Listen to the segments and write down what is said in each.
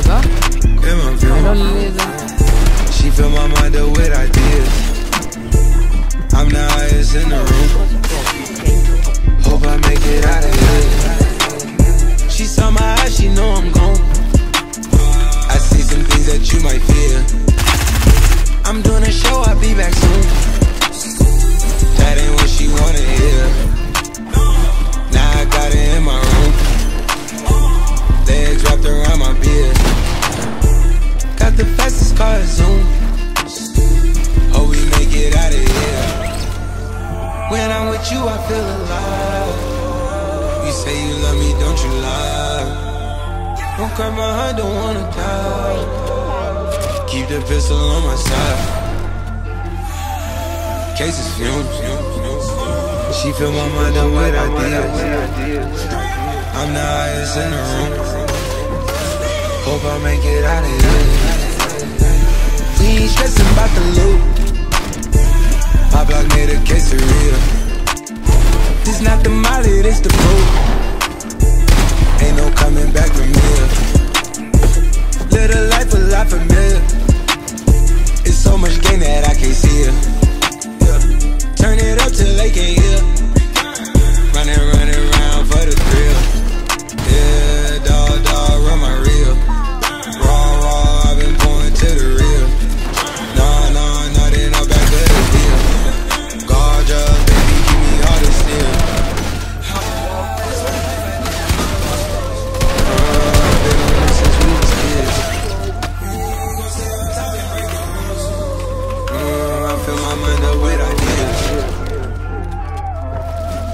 was up. In my room. She fill my mind up with ideas. I'm the highest in the room. Hope we make it out of here. When I'm with you, I feel alive. You say you love me, don't you lie? Don't cry my heart, don't wanna die. Keep the pistol on my side. Cases fumes. She fill my mind up with ideas. I'm the highest in the room. Hope I make it out of here. The molly, the boot. Ain't no coming back from here. A life a lot familiar. It's so much gain that I can't see it. Yeah. Turn it up till they can't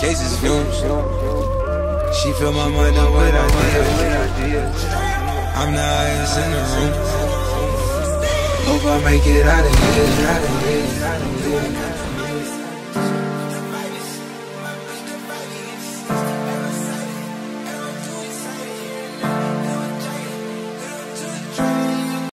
Cases fumes. She fill my mind up with ideas. I'm the highest in the room. Hope I make it. Out of here. Out of here.